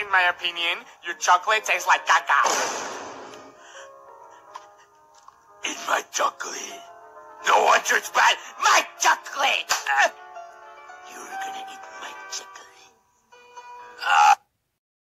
In my opinion, your chocolate tastes like caca. In my chocolate. No one should bad. my chocolate. Uh.